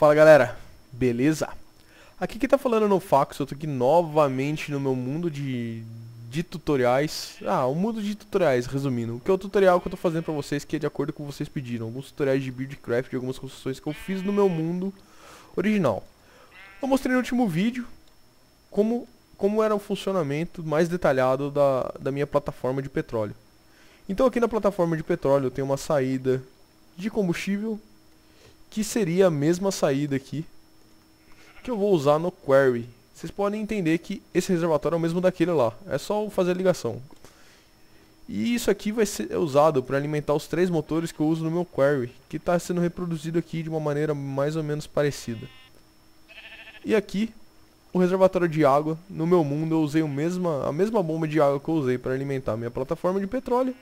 Fala galera, beleza? Aqui quem tá falando é no Fax, eu tô aqui novamente no meu mundo de, de tutoriais. Ah, o mundo de tutoriais, resumindo. O que é o tutorial que eu tô fazendo pra vocês que é de acordo com o que vocês pediram. Alguns tutoriais de buildcraft, de algumas construções que eu fiz no meu mundo original. Eu mostrei no último vídeo como, como era o funcionamento mais detalhado da, da minha plataforma de petróleo. Então aqui na plataforma de petróleo eu tenho uma saída de combustível que seria a mesma saída aqui que eu vou usar no query. Vocês podem entender que esse reservatório é o mesmo daquele lá, é só fazer a ligação. E isso aqui vai ser usado para alimentar os três motores que eu uso no meu query, que está sendo reproduzido aqui de uma maneira mais ou menos parecida. E aqui, o reservatório de água, no meu mundo eu usei o mesma, a mesma bomba de água que eu usei para alimentar minha plataforma de petróleo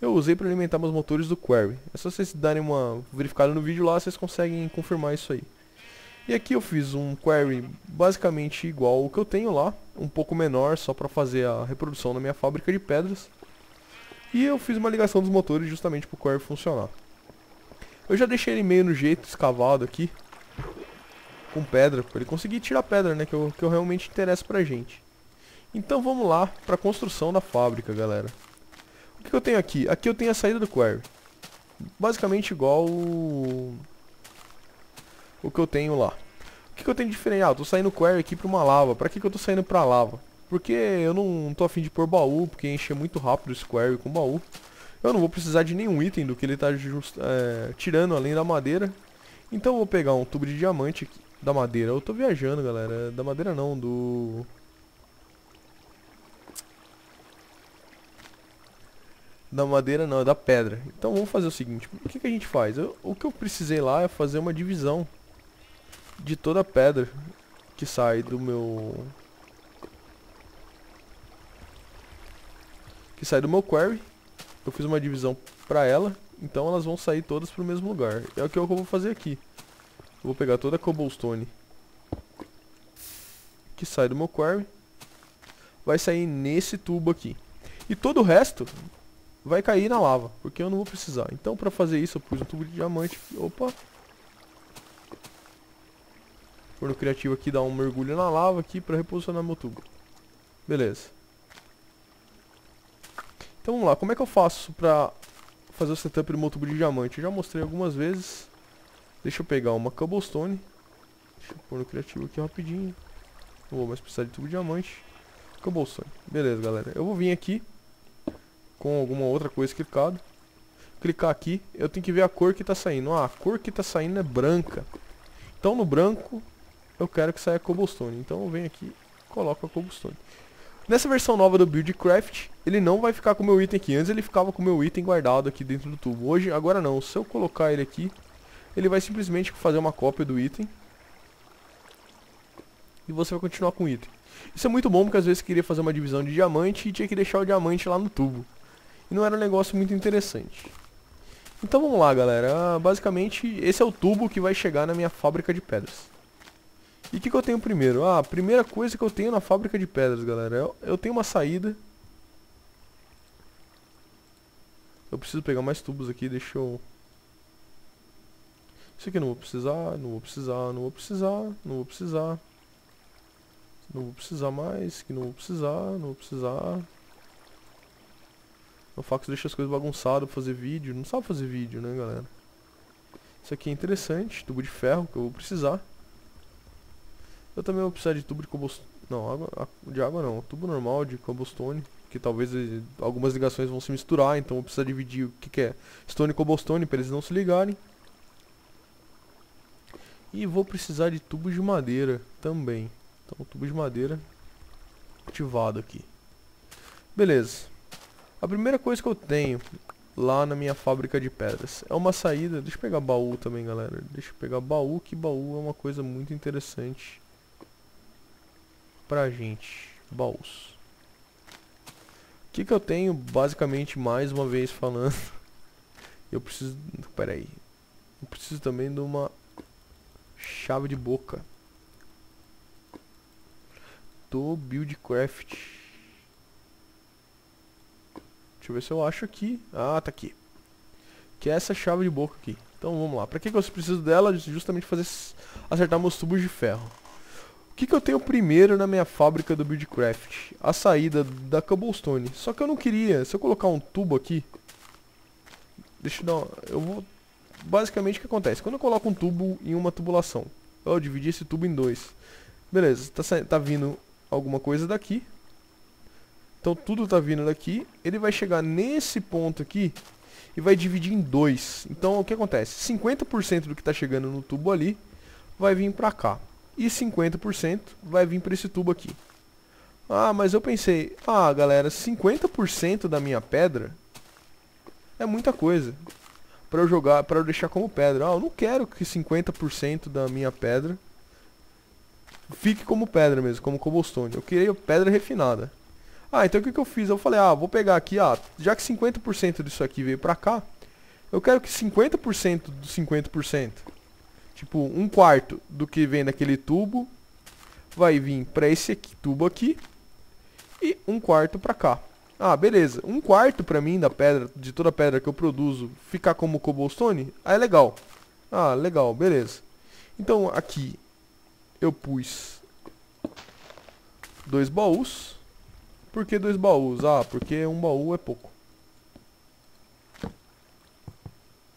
eu usei para alimentar meus motores do Query. É só vocês darem uma verificada no vídeo lá, vocês conseguem confirmar isso aí. E aqui eu fiz um query basicamente igual ao que eu tenho lá, um pouco menor, só para fazer a reprodução na minha fábrica de pedras. E eu fiz uma ligação dos motores justamente para o query funcionar. Eu já deixei ele meio no jeito escavado aqui, com pedra, para ele conseguir tirar pedra, né, que eu, que eu realmente interessa pra gente. Então vamos lá para a construção da fábrica, galera. O que, eu tenho aqui? Aqui eu tenho a saída do query. Basicamente igual o, o que eu tenho lá. O que, eu tenho de diferente? Ah, eu tô saindo query aqui pra uma lava. Pra que, eu tô saindo pra lava? Porque eu não tô afim de pôr baú, porque enche muito rápido esse query com baú. Eu não vou precisar de nenhum item do que ele tá just, é, tirando além da madeira. Então eu vou pegar um tubo de diamante aqui, da madeira. Eu tô viajando, galera. Da madeira não, do... da madeira não, é da pedra. Então vamos fazer o seguinte, o que, que a gente faz? Eu, o que eu precisei lá é fazer uma divisão de toda a pedra que sai do meu... Que sai do meu query. Eu fiz uma divisão pra ela, então elas vão sair todas pro mesmo lugar. É o que eu vou fazer aqui. Eu vou pegar toda a cobblestone que sai do meu query. Vai sair nesse tubo aqui. E todo o resto vai cair na lava, porque eu não vou precisar. Então para fazer isso eu pus um tubo de diamante. Opa! Forno criativo aqui dá um mergulho na lava aqui para reposicionar meu tubo. Beleza. Então vamos lá, como é que eu faço pra fazer o setup do meu tubo de diamante? Eu já mostrei algumas vezes. Deixa eu pegar uma cobblestone. Deixa eu pôr no criativo aqui rapidinho. Não vou mais precisar de tubo de diamante. Cobblestone. Beleza, galera. Eu vou vir aqui com alguma outra coisa clicado. Clicar aqui, eu tenho que ver a cor que está saindo. Ah, a cor que está saindo é branca. Então no branco, eu quero que saia cobblestone. Então eu venho aqui e coloco a cobblestone. Nessa versão nova do Buildcraft, ele não vai ficar com o meu item aqui. Antes ele ficava com o meu item guardado aqui dentro do tubo. Hoje, agora não. Se eu colocar ele aqui, ele vai simplesmente fazer uma cópia do item. E você vai continuar com o item. Isso é muito bom porque às vezes queria fazer uma divisão de diamante e tinha que deixar o diamante lá no tubo. E não era um negócio muito interessante. Então vamos lá, galera. Ah, basicamente, esse é o tubo que vai chegar na minha fábrica de pedras. E o que, que, eu tenho primeiro? Ah, a primeira coisa que eu tenho na fábrica de pedras, galera. Eu, eu tenho uma saída. Eu preciso pegar mais tubos aqui, deixa eu... Isso aqui não vou precisar, não vou precisar, não vou precisar, não vou precisar. Não vou precisar mais, que não vou precisar, não vou precisar. O Fox deixa as coisas bagunçadas pra fazer vídeo. Não sabe fazer vídeo, né, galera? Isso aqui é interessante. Tubo de ferro que eu vou precisar. Eu também vou precisar de tubo de cobblestone. Não, água, de água não. Tubo normal de cobblestone. Que talvez eh, algumas ligações vão se misturar. Então vou precisar dividir o que, que é stone e cobblestone para eles não se ligarem. E vou precisar de tubo de madeira também. Então tubo de madeira ativado aqui. Beleza. A primeira coisa que eu tenho lá na minha fábrica de pedras é uma saída. Deixa eu pegar baú também, galera. Deixa eu pegar baú, que baú é uma coisa muito interessante pra gente. Baús. O que que eu tenho, basicamente, mais uma vez falando. Eu preciso... Pera aí. Eu preciso também de uma chave de boca. Do Buildcraft. Deixa eu ver se eu acho aqui. Ah, tá aqui. Que é essa chave de boca aqui. Então vamos lá. Pra que, que eu preciso dela? Justamente fazer acertar meus tubos de ferro. O que, que eu tenho primeiro na minha fábrica do Buildcraft? A saída da Cobblestone. Só que eu não queria. Se eu colocar um tubo aqui... Deixa eu dar... Uma, eu vou... Basicamente o que acontece? Quando eu coloco um tubo em uma tubulação, eu dividi esse tubo em dois. Beleza, tá, tá vindo alguma coisa daqui. Então tudo tá vindo daqui. Ele vai chegar nesse ponto aqui e vai dividir em dois. Então o que acontece? 50% do que está chegando no tubo ali vai vir para cá. E 50% vai vir para esse tubo aqui. Ah, mas eu pensei, ah galera, 50% da minha pedra é muita coisa. Para eu jogar, para eu deixar como pedra. Ah, eu não quero que 50% da minha pedra fique como pedra mesmo, como cobblestone. Eu queria pedra refinada. Ah, então o que, que eu fiz? Eu falei, ah, vou pegar aqui, ah, já que 50% disso aqui veio pra cá, eu quero que 50% do 50%, tipo, um quarto do que vem daquele tubo, vai vir pra esse aqui, tubo aqui, e um quarto pra cá. Ah, beleza. Um quarto pra mim da pedra, de toda a pedra que eu produzo, ficar como cobblestone, ah, é legal. Ah, legal, beleza. Então aqui eu pus dois baús. Por que dois baús? Ah, porque um baú é pouco.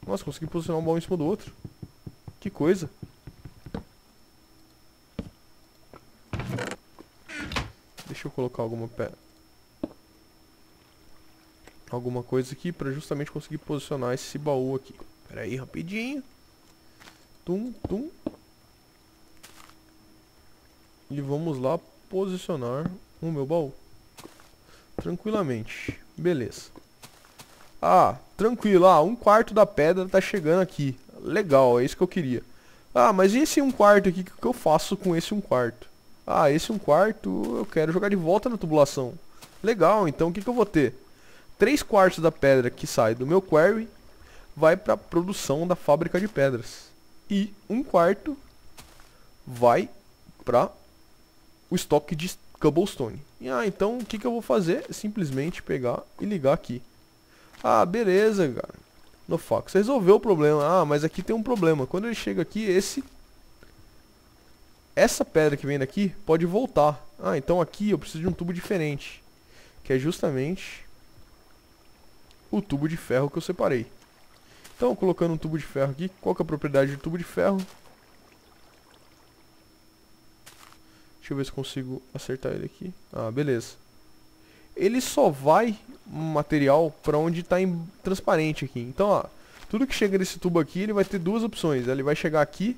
Nossa, consegui posicionar um baú em cima do outro. Que coisa. Deixa eu colocar alguma pedra. Alguma coisa aqui pra justamente conseguir posicionar esse baú aqui. Pera aí, rapidinho. Tum, tum. E vamos lá posicionar o meu baú. Tranquilamente. Beleza. Ah, tranquilo. Ah, um quarto da pedra tá chegando aqui. Legal, é isso que eu queria. Ah, mas e esse um quarto aqui? O que eu faço com esse um quarto? Ah, esse um quarto eu quero jogar de volta na tubulação. Legal, então o que, que eu vou ter? Três quartos da pedra que sai do meu quarry vai para produção da fábrica de pedras. E um quarto vai para o estoque de cobblestone. E, ah, então o que, que eu vou fazer? Simplesmente pegar e ligar aqui. Ah, beleza, cara. No Fox. Resolveu o problema. Ah, mas aqui tem um problema. Quando ele chega aqui, esse... Essa pedra que vem daqui pode voltar. Ah, então aqui eu preciso de um tubo diferente. Que é justamente o tubo de ferro que eu separei. Então, colocando um tubo de ferro aqui, qual que é a propriedade do tubo de ferro? Deixa eu ver se consigo acertar ele aqui. Ah, beleza. Ele só vai material para onde está transparente aqui. Então, ó, tudo que chega nesse tubo aqui, ele vai ter duas opções. Ele vai chegar aqui,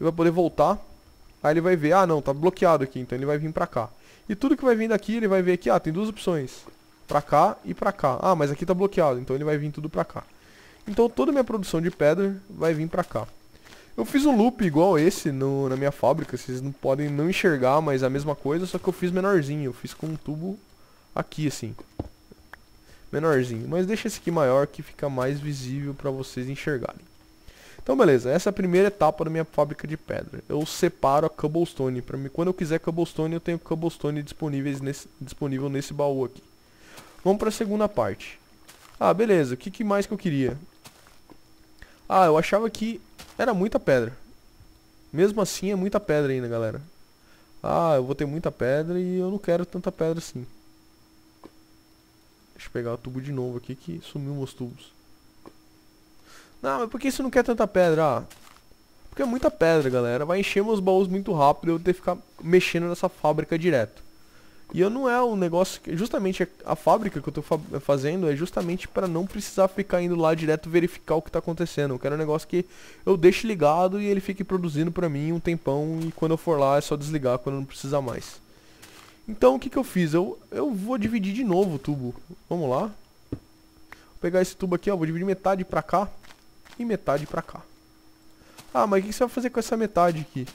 ele vai poder voltar. Aí ele vai ver, ah não, tá bloqueado aqui, então ele vai vir pra cá. E tudo que vai vir daqui, ele vai ver aqui, ah, tem duas opções. Pra cá e pra cá. Ah, mas aqui tá bloqueado, então ele vai vir tudo pra cá. Então toda a minha produção de pedra vai vir pra cá. Eu fiz um loop igual esse no, na minha fábrica, vocês não podem não enxergar, mas a mesma coisa, só que eu fiz menorzinho, eu fiz com um tubo aqui assim. Menorzinho, mas deixa esse aqui maior que fica mais visível para vocês enxergarem. Então beleza, essa é a primeira etapa da minha fábrica de pedra. Eu separo a cobblestone, para mim quando eu quiser cobblestone eu tenho cobblestone disponíveis nesse, disponível nesse baú aqui. Vamos para a segunda parte. Ah, beleza, o que, que mais que eu queria? Ah, eu achava que era muita pedra. Mesmo assim é muita pedra ainda, galera. Ah, eu vou ter muita pedra e eu não quero tanta pedra assim. Deixa eu pegar o tubo de novo aqui que sumiu meus tubos. Não, mas por que você não quer tanta pedra? Ah, porque é muita pedra, galera. Vai encher meus baús muito rápido e eu ter que ficar mexendo nessa fábrica direto. E eu não é um negócio que justamente a fábrica que eu tô fa fazendo é justamente para não precisar ficar indo lá direto verificar o que tá acontecendo. Eu quero um negócio que eu deixe ligado e ele fique produzindo para mim um tempão e quando eu for lá é só desligar quando não precisar mais. Então o que que eu fiz? Eu, eu vou dividir de novo o tubo. Vamos lá. Vou pegar esse tubo aqui, ó, vou dividir metade pra cá e metade pra cá. Ah, mas o que você vai fazer com essa metade aqui?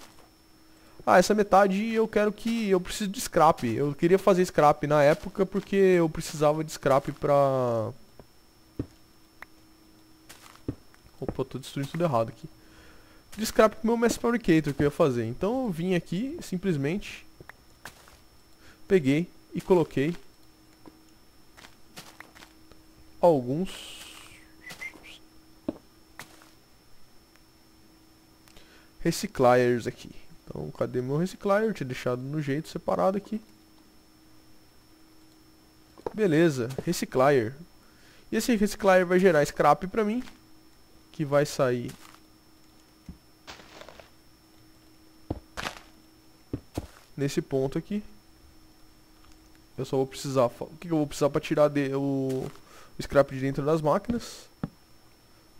Ah, essa metade eu quero que... Eu preciso de scrap. Eu queria fazer scrap na época porque eu precisava de scrap pra... Opa, tô destruindo tudo errado aqui. De scrap pro meu Mass Fabricator que eu ia fazer. Então eu vim aqui, simplesmente... Peguei e coloquei... Alguns... reciclers aqui. Então, cadê meu recicler? Eu tinha deixado no jeito separado aqui. Beleza, recicler. E esse recicler vai gerar scrap pra mim. Que vai sair... Nesse ponto aqui. Eu só vou precisar... O que eu vou precisar pra tirar de, o, o scrap de dentro das máquinas?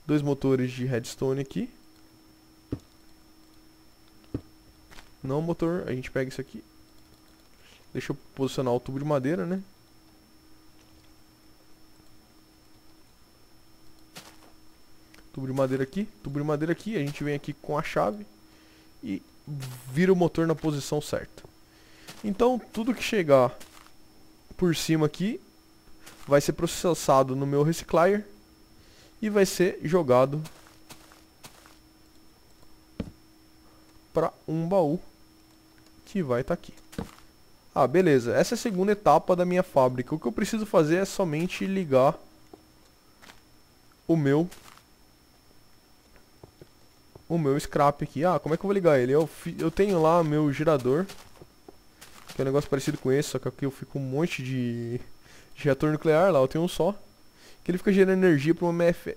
Dois motores de redstone aqui. Não motor, a gente pega isso aqui. Deixa eu posicionar o tubo de madeira, né? Tubo de madeira aqui, tubo de madeira aqui. A gente vem aqui com a chave e vira o motor na posição certa. Então, tudo que chegar por cima aqui vai ser processado no meu recicler e vai ser jogado para um baú que vai estar tá aqui. Ah, beleza. Essa é a segunda etapa da minha fábrica. O que eu preciso fazer é somente ligar o meu o meu scrap aqui. Ah, como é que eu vou ligar ele? Eu, eu tenho lá meu gerador, que é um negócio parecido com esse, só que aqui eu fico um monte de, de reator nuclear, lá eu tenho um só, que ele fica gerando energia para um, MF,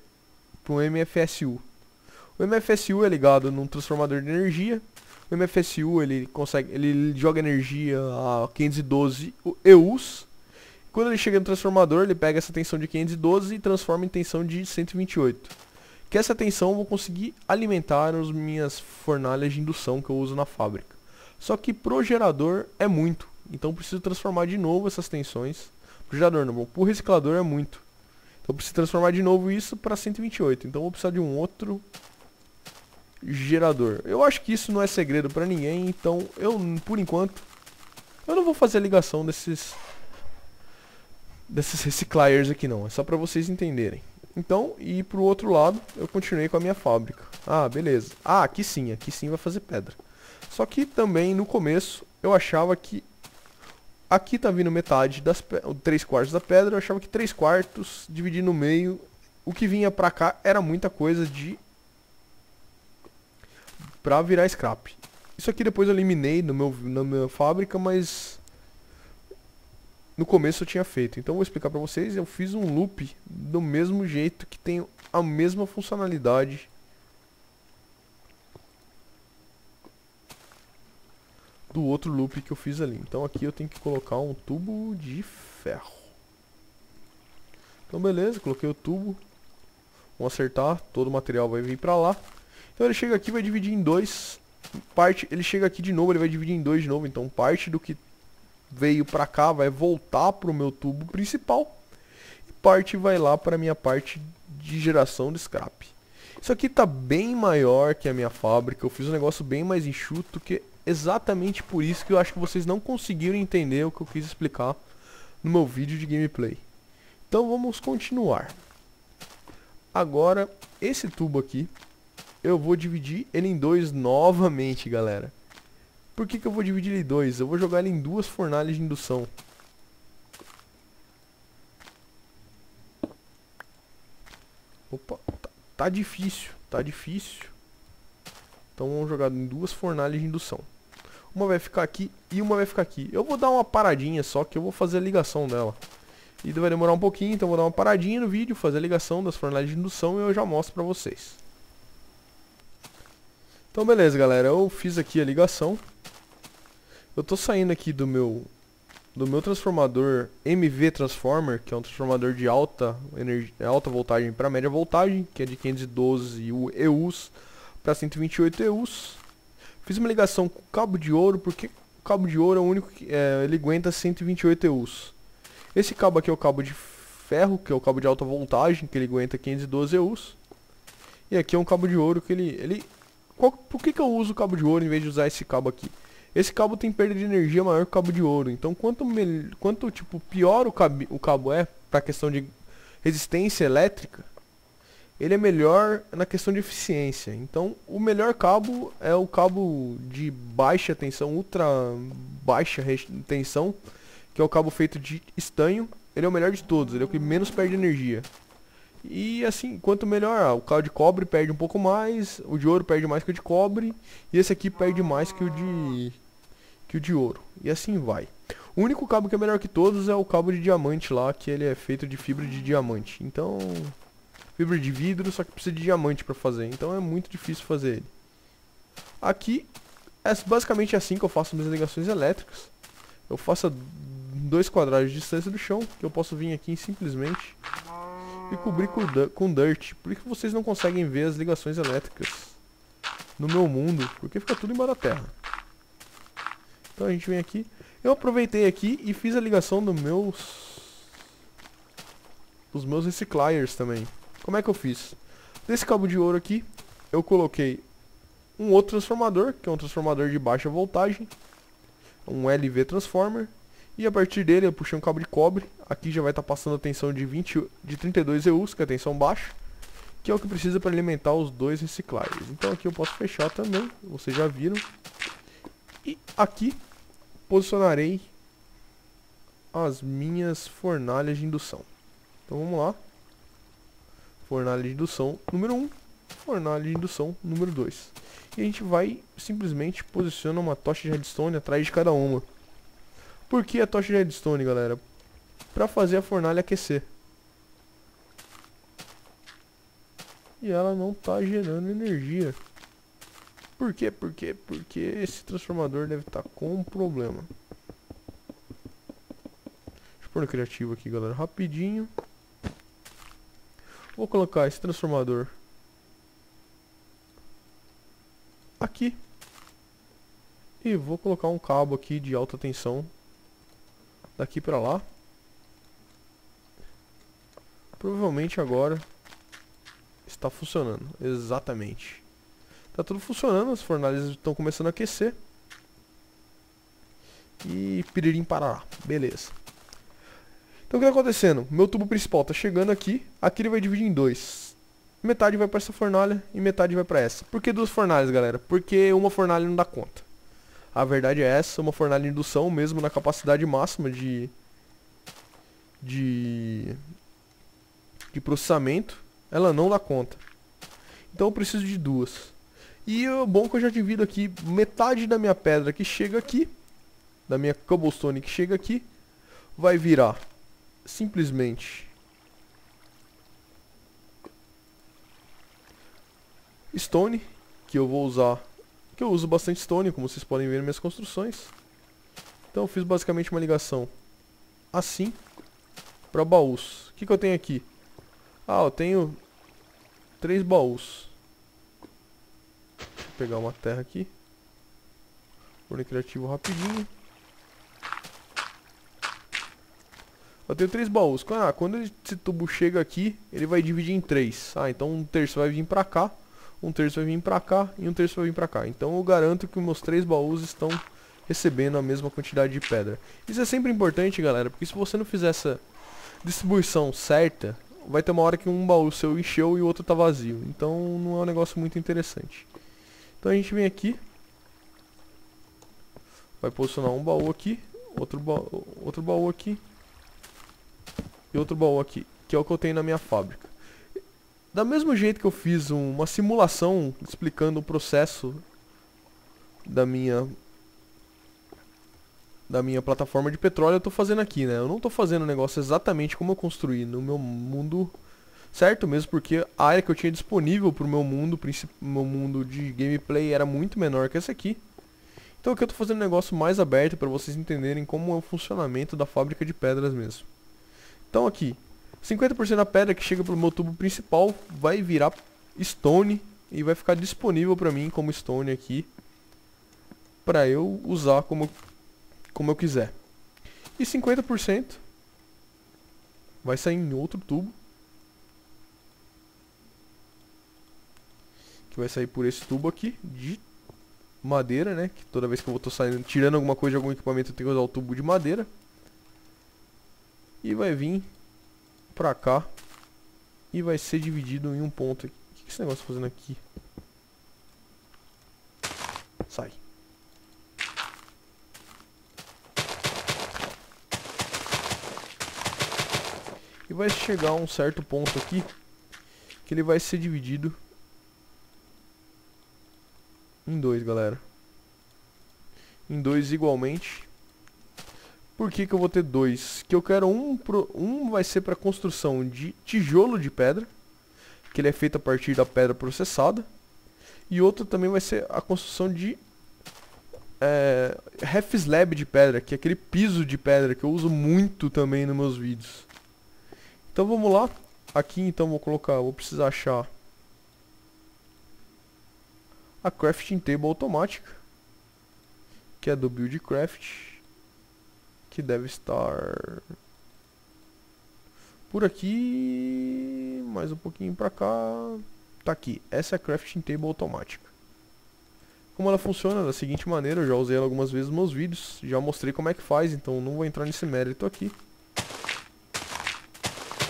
um MFSU. O MFSU é ligado num transformador de energia. O MFSU ele consegue, ele joga energia a 512 EUs. Quando ele chega no transformador, ele pega essa tensão de 512 e transforma em tensão de 128 que essa tensão eu vou conseguir alimentar as minhas fornalhas de indução que eu uso na fábrica. Só que pro gerador é muito, então preciso transformar de novo essas tensões. Pro gerador não, pro reciclador é muito. Então preciso transformar de novo isso para 128. Então vou precisar de um outro gerador. Eu acho que isso não é segredo para ninguém, então eu, por enquanto, eu não vou fazer a ligação desses desses reciclers aqui não, é só para vocês entenderem. Então, e pro outro lado, eu continuei com a minha fábrica. Ah, beleza. Ah, aqui sim, aqui sim vai fazer pedra. Só que também no começo eu achava que aqui tá vindo metade das três quartos da pedra, eu achava que três quartos dividido no meio, o que vinha pra cá era muita coisa de pra virar scrap. Isso aqui depois eu eliminei no meu, na minha fábrica, mas no começo eu tinha feito. Então eu vou explicar para vocês, eu fiz um loop do mesmo jeito que tem a mesma funcionalidade do outro loop que eu fiz ali. Então aqui eu tenho que colocar um tubo de ferro. Então beleza, coloquei o tubo. Vamos acertar, todo o material vai vir para lá. Então ele chega aqui vai dividir em dois. Parte, ele chega aqui de novo, ele vai dividir em dois de novo. Então parte do que veio para cá vai voltar para o meu tubo principal e parte vai lá para minha parte de geração de scrap. Isso aqui está bem maior que a minha fábrica, eu fiz um negócio bem mais enxuto que é exatamente por isso que eu acho que vocês não conseguiram entender o que eu quis explicar no meu vídeo de gameplay. Então vamos continuar. Agora, esse tubo aqui, eu vou dividir ele em dois novamente, galera. Por que, que eu vou dividir ele em dois? Eu vou jogar ele em duas fornalhas de indução. Opa, tá, tá difícil, tá difícil. Então vamos jogar em duas fornalhas de indução. Uma vai ficar aqui e uma vai ficar aqui. Eu vou dar uma paradinha só que eu vou fazer a ligação dela. E vai demorar um pouquinho, então vou dar uma paradinha no vídeo, fazer a ligação das fornalhas de indução e eu já mostro pra vocês. Então beleza galera, eu fiz aqui a ligação. Eu tô saindo aqui do meu do meu transformador MV Transformer, que é um transformador de alta energia, alta voltagem para média voltagem, que é de 512 EUs para 128 EUs. Fiz uma ligação com cabo de ouro, porque o cabo de ouro é o único que é, ele aguenta 128 EUs. Esse cabo aqui é o cabo de ferro, que é o cabo de alta voltagem, que ele aguenta 512 EUs. E aqui é um cabo de ouro que ele ele qual, por que, que eu uso o cabo de ouro em vez de usar esse cabo aqui? Esse cabo tem perda de energia maior que o cabo de ouro. Então quanto, quanto tipo, pior o cabo, o cabo é para questão de resistência elétrica, ele é melhor na questão de eficiência. Então o melhor cabo é o cabo de baixa tensão, ultra baixa tensão, que é o cabo feito de estanho. Ele é o melhor de todos, ele é o que menos perde energia. E assim, quanto melhor, ah, o cabo de cobre perde um pouco mais, o de ouro perde mais que o de cobre, e esse aqui perde mais que o de que o de ouro. E assim vai. O único cabo que é melhor que todos é o cabo de diamante lá, que ele é feito de fibra de diamante. Então, fibra de vidro, só que precisa de diamante para fazer. Então é muito difícil fazer ele. Aqui é basicamente assim que eu faço minhas ligações elétricas. Eu faço dois quadrados de distância do chão, que eu posso vir aqui simplesmente e cobrir com, com dirt. Por que vocês não conseguem ver as ligações elétricas no meu mundo? Porque fica tudo embaixo da terra. Então a gente vem aqui. Eu aproveitei aqui e fiz a ligação dos meus... Os meus reciclers também. Como é que eu fiz? Nesse cabo de ouro aqui, eu coloquei um outro transformador, que é um transformador de baixa voltagem. Um LV transformer. E a partir dele eu puxei um cabo de cobre. Aqui já vai estar tá passando a tensão de, 20, de 32 EUs, que é a tensão baixa. Que é o que precisa para alimentar os dois reciclares. Então aqui eu posso fechar também, vocês já viram. E aqui posicionarei as minhas fornalhas de indução. Então vamos lá. Fornalha de indução número 1, fornalha de indução número 2. E a gente vai simplesmente posicionar uma tocha de redstone atrás de cada uma. Por que a tocha de redstone, galera? Pra fazer a fornalha aquecer. E ela não tá gerando energia. Por quê? Por quê? Porque esse transformador deve estar tá com um problema. Deixa eu pôr no criativo aqui, galera. Rapidinho. Vou colocar esse transformador aqui. E vou colocar um cabo aqui de alta tensão daqui pra lá. Provavelmente agora está funcionando. Exatamente. Tá tudo funcionando, as fornalhas estão começando a aquecer. E piririm parará. Beleza. Então o que está acontecendo? Meu tubo principal está chegando aqui. Aqui ele vai dividir em dois. Metade vai para essa fornalha e metade vai para essa. Por que duas fornalhas, galera? Porque uma fornalha não dá conta. A verdade é essa, uma fornalha de indução, mesmo na capacidade máxima de... De... De processamento, ela não dá conta. Então eu preciso de duas. E o bom é que eu já divido aqui metade da minha pedra que chega aqui, da minha cobblestone que chega aqui, vai virar simplesmente stone, que eu vou usar, que eu uso bastante stone, como vocês podem ver nas minhas construções. Então eu fiz basicamente uma ligação assim para baús. O que, que eu tenho aqui? Ah, eu tenho três baús pegar uma terra aqui. Forno criativo rapidinho. Eu tenho três baús. Ah, quando esse tubo chega aqui, ele vai dividir em três. Ah, então um terço vai vir pra cá, um terço vai vir pra cá e um terço vai vir pra cá. Então eu garanto que meus três baús estão recebendo a mesma quantidade de pedra. Isso é sempre importante, galera, porque se você não fizer essa distribuição certa, vai ter uma hora que um baú seu encheu e o outro tá vazio. Então não é um negócio muito interessante. Então a gente vem aqui. Vai posicionar um baú aqui. Outro baú, outro baú aqui. E outro baú aqui. Que é o que eu tenho na minha fábrica. Da mesmo jeito que eu fiz uma simulação explicando o processo da minha da minha plataforma de petróleo, eu estou fazendo aqui, né? Eu não estou fazendo o negócio exatamente como eu construí no meu mundo certo mesmo porque a área que eu tinha disponível para o meu mundo, meu mundo de gameplay era muito menor que essa aqui. Então aqui eu estou fazendo um negócio mais aberto para vocês entenderem como é o funcionamento da fábrica de pedras mesmo. Então aqui, 50% da pedra que chega para o meu tubo principal vai virar stone e vai ficar disponível para mim como stone aqui para eu usar como, como eu quiser. E 50% vai sair em outro tubo que vai sair por esse tubo aqui de madeira, né? Que toda vez que eu vou saindo, tirando alguma coisa de algum equipamento, eu tenho que usar o tubo de madeira. E vai vir pra cá e vai ser dividido em um ponto. O que esse negócio tá fazendo aqui? Sai. E vai chegar a um certo ponto aqui que ele vai ser dividido em dois, galera. Em dois igualmente. Por que, que eu vou ter dois? Que eu quero um, pro, um vai ser para construção de tijolo de pedra, que ele é feito a partir da pedra processada. E outro também vai ser a construção de é, half slab de pedra, que é aquele piso de pedra que eu uso muito também nos meus vídeos. Então vamos lá. Aqui então vou colocar, vou precisar achar a crafting table automática, que é do buildcraft que deve estar por aqui, mais um pouquinho pra cá, tá aqui, essa é a crafting table automática. Como ela funciona da seguinte maneira, eu já usei ela algumas vezes nos meus vídeos, já mostrei como é que faz, então não vou entrar nesse mérito aqui.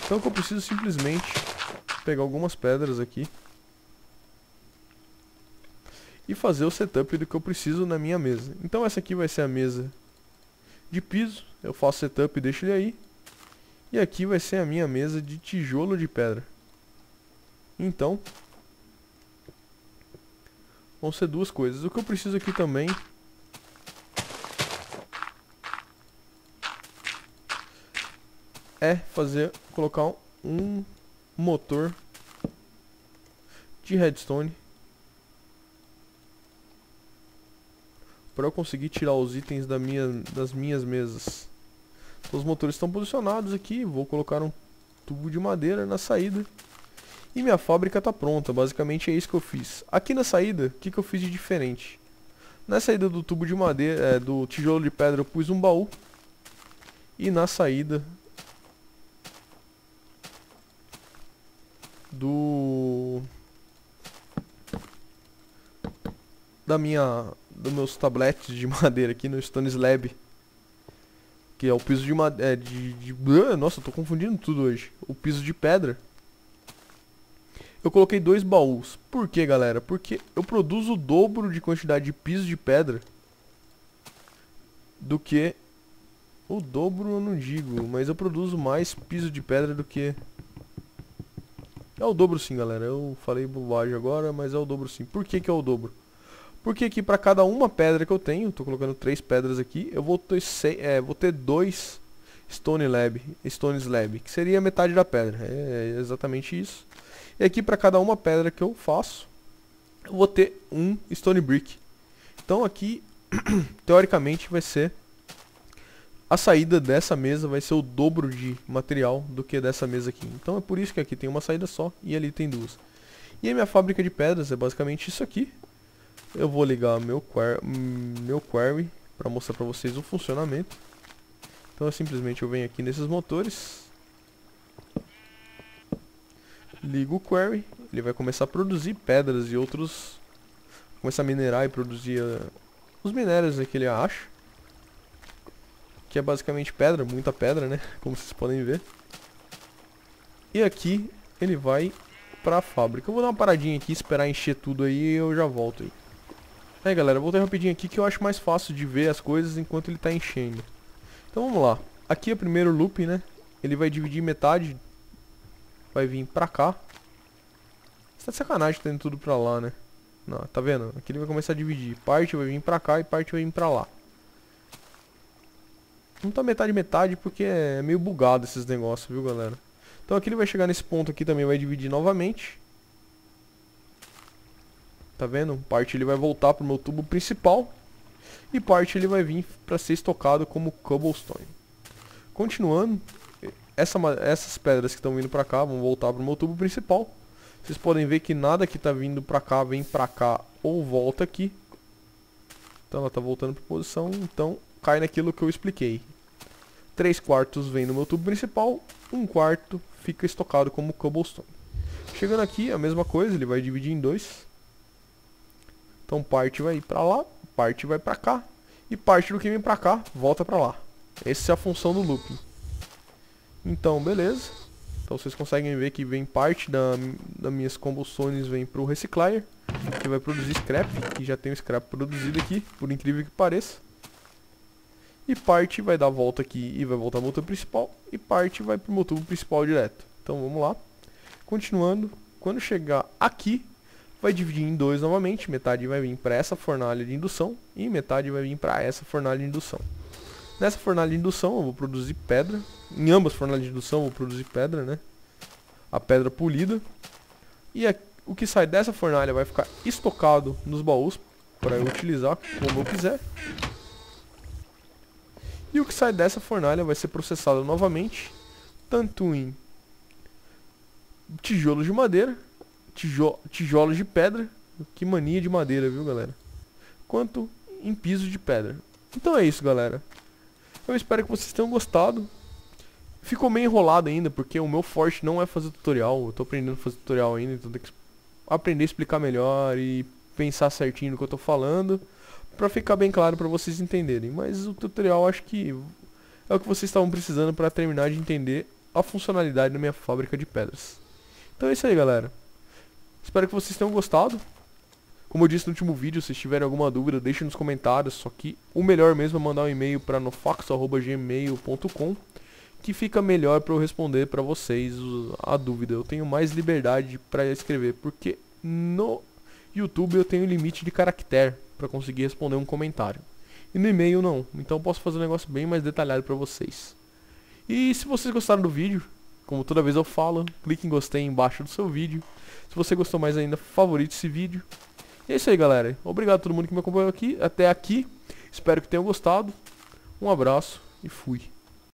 Então que eu preciso simplesmente pegar algumas pedras aqui e fazer o setup do que eu preciso na minha mesa. Então essa aqui vai ser a mesa de piso, eu faço setup e deixo ele aí. E aqui vai ser a minha mesa de tijolo de pedra. Então, vão ser duas coisas. O que eu preciso aqui também é fazer, colocar um motor de redstone para eu conseguir tirar os itens da minha, das minhas mesas. Então, os motores estão posicionados aqui, vou colocar um tubo de madeira na saída. E minha fábrica está pronta, basicamente é isso que eu fiz. Aqui na saída, o que, que eu fiz de diferente? Na saída do tubo de madeira, é, do tijolo de pedra eu pus um baú. E na saída do da minha dos meus tabletes de madeira aqui no Stone Slab. Que é o piso de madeira. É, de, de, nossa, tô confundindo tudo hoje. O piso de pedra. Eu coloquei dois baús. Por que, galera? Porque eu produzo o dobro de quantidade de piso de pedra do que o dobro eu não digo, mas eu produzo mais piso de pedra do que é o dobro sim, galera. Eu falei bobagem agora, mas é o dobro sim. Por que que é o dobro? Porque aqui para cada uma pedra que eu tenho, tô colocando três pedras aqui, eu vou ter, seis, é, vou ter dois Stone Lab, Stone Slab, que seria metade da pedra. É, é exatamente isso. E aqui para cada uma pedra que eu faço, eu vou ter um Stone Brick. Então aqui, teoricamente, vai ser a saída dessa mesa vai ser o dobro de material do que dessa mesa aqui. Então é por isso que aqui tem uma saída só e ali tem duas. E a minha fábrica de pedras é basicamente isso aqui. Eu vou ligar meu, quer meu query para mostrar para vocês o funcionamento. Então é simplesmente eu venho aqui nesses motores. Ligo o query, ele vai começar a produzir pedras e outros... Começar a minerar e produzir uh, os minérios que ele acha. Que é basicamente pedra, muita pedra, né? Como vocês podem ver. E aqui ele vai para a fábrica. Eu vou dar uma paradinha aqui, esperar encher tudo aí e eu já volto aí. Aí galera, voltei rapidinho aqui que eu acho mais fácil de ver as coisas enquanto ele está enchendo. Então vamos lá. Aqui é o primeiro loop, né? Ele vai dividir metade. Vai vir pra cá. Você tá de sacanagem tendo tudo pra lá, né? Não, tá vendo? Aqui ele vai começar a dividir. Parte vai vir pra cá e parte vai vir pra lá. Não tá metade metade porque é meio bugado esses negócios, viu galera? Então aqui ele vai chegar nesse ponto aqui também, vai dividir novamente. Tá vendo? Parte ele vai voltar pro meu tubo principal. E parte ele vai vir para ser estocado como cobblestone. Continuando, essa, essas pedras que estão vindo para cá vão voltar pro meu tubo principal. Vocês podem ver que nada que está vindo para cá vem para cá ou volta aqui. Então ela está voltando para posição, então cai naquilo que eu expliquei. 3 quartos vem no meu tubo principal, 1 um quarto fica estocado como cobblestone. Chegando aqui, a mesma coisa, ele vai dividir em dois. Então parte vai para lá, parte vai para cá. E parte do que vem para cá, volta para lá. Essa é a função do looping. Então, beleza. Então vocês conseguem ver que vem parte da, das minhas combustões vem para o recicler. Que vai produzir scrap. E já tem o scrap produzido aqui, por incrível que pareça. E parte vai dar a volta aqui e vai voltar ao motor principal. E parte vai para o motor principal direto. Então vamos lá. Continuando Quando chegar aqui, vai dividir em dois novamente, metade vai vir para essa fornalha de indução e metade vai vir para essa fornalha de indução. Nessa fornalha de indução eu vou produzir pedra, em ambas fornalhas de indução eu vou produzir pedra, né? A pedra polida. E a, o que sai dessa fornalha vai ficar estocado nos baús para eu utilizar como eu quiser. E o que sai dessa fornalha vai ser processado novamente, tanto em tijolos de madeira, tijo tijolos de pedra, que mania de madeira, viu galera? Quanto em piso de pedra. Então é isso, galera. Eu espero que vocês tenham gostado. Ficou meio enrolado ainda, porque o meu forte não é fazer tutorial. Eu tô aprendendo a fazer tutorial ainda, então tem que aprender a explicar melhor e pensar certinho no que eu tô falando. Pra ficar bem claro pra vocês entenderem. Mas o tutorial acho que é o que vocês estavam precisando pra terminar de entender a funcionalidade da minha fábrica de pedras. Então é isso aí, galera. Espero que vocês tenham gostado. Como eu disse no último vídeo, se tiverem alguma dúvida, deixe nos comentários. Só que o melhor mesmo é mandar um e-mail para nofax.gmail.com que fica melhor para eu responder para vocês a dúvida. Eu tenho mais liberdade para escrever, porque no YouTube eu tenho limite de caractere para conseguir responder um comentário. E no e-mail não. Então eu posso fazer um negócio bem mais detalhado para vocês. E se vocês gostaram do vídeo, como toda vez eu falo, clique em gostei embaixo do seu vídeo. Se você gostou mais ainda, favorite esse vídeo. E é isso aí, galera. Obrigado a todo mundo que me acompanhou aqui, até aqui. Espero que tenham gostado. Um abraço e fui.